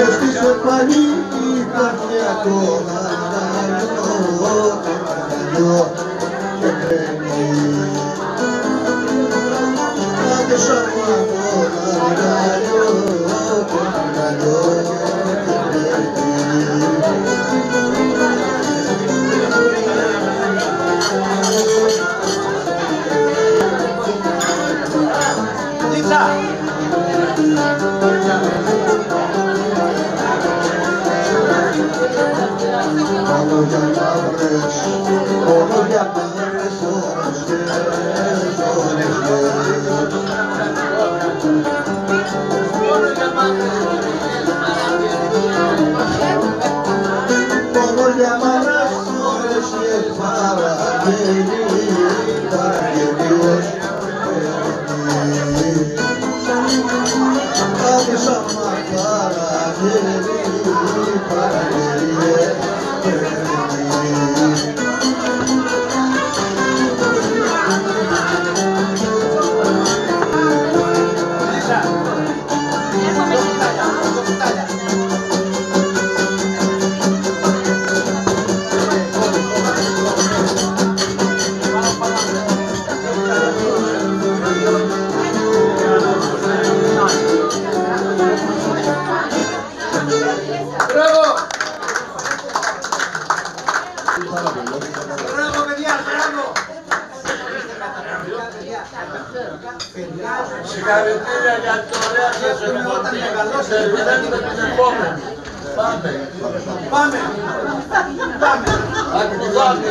Έστησε πάλι η καρδιά τώρα, τώρα, τώρα, τώρα, Onu da yanlış Onu yanlış Sonuçlu Sonuçlu Onu yanlış ¡Bravo! ¡Bravo, Medial, bravo! Si carretera ya todavía se remontina, se remontina que se pongan. Pame. Pame. Pame.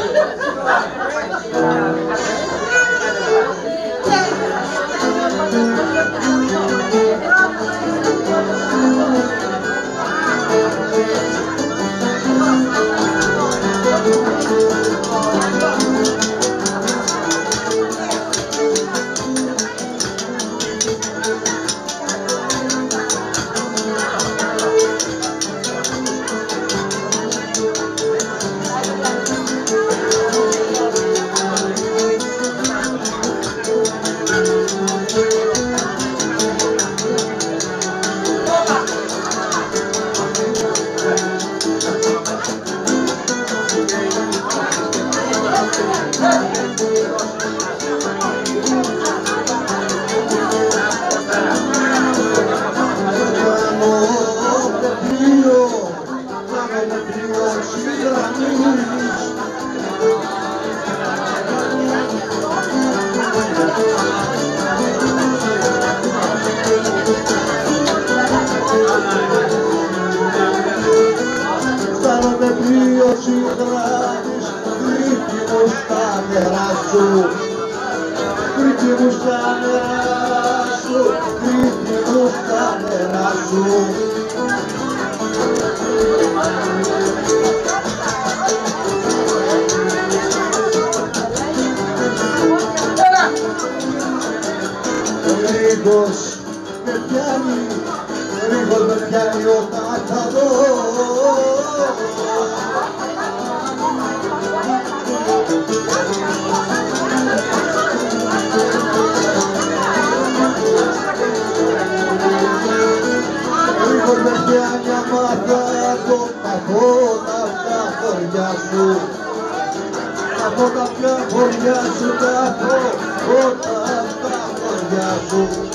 abraço, pedimos canelaço, pedimos canelaço. Thank. Όλα πια μάτια από τα χώτα τα χωριά σου Από τα πια χωριά σου τα χώτα τα χωριά σου.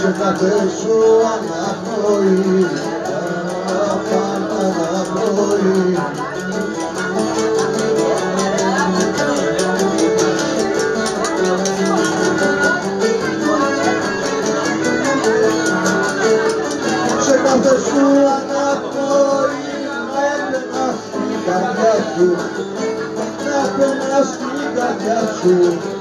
σε κάθε σου αναπνοή. Πάντα αναπνοή σε κάθε σου αναπνοή. Να έπαιρνα στην καρδιά σου. Να έπαιρνα στην καρδιά σου